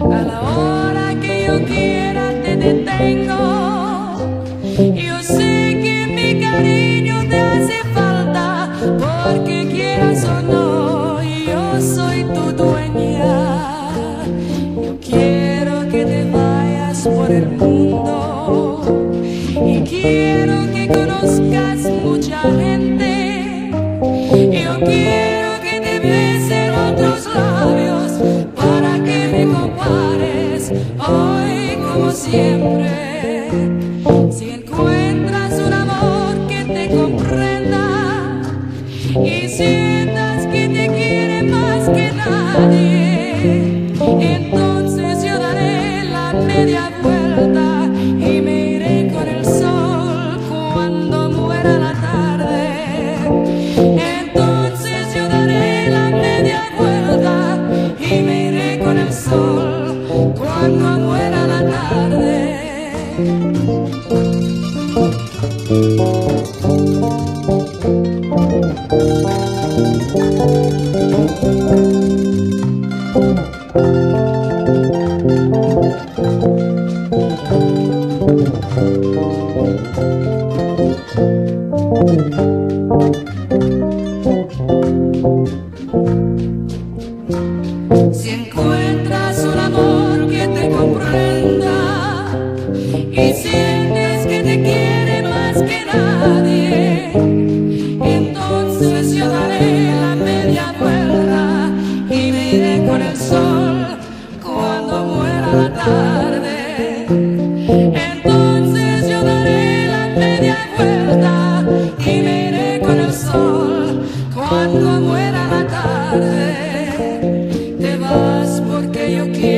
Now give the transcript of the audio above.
A la hora que yo quiera te detengo. Por el mundo y quiero que conozcas mucha gente. Yo quiero que te besen otros labios para que me compares hoy como siempre. Si encuentras un amor que te comprenda y sientas que te quiere más que nadie, entonces yo daré la media muera la tarde. Entonces yo daré la media vuelta y me iré con el sol cuando muera la tarde. Si encuentras un amor que te comprenda y sientes que te quiere más que nadie, entonces yo daré la media vuelta y me iré con el sol cuando muera la tarde. Entonces yo daré la media vuelta y me cuando muera la tarde, te vas porque yo quiero.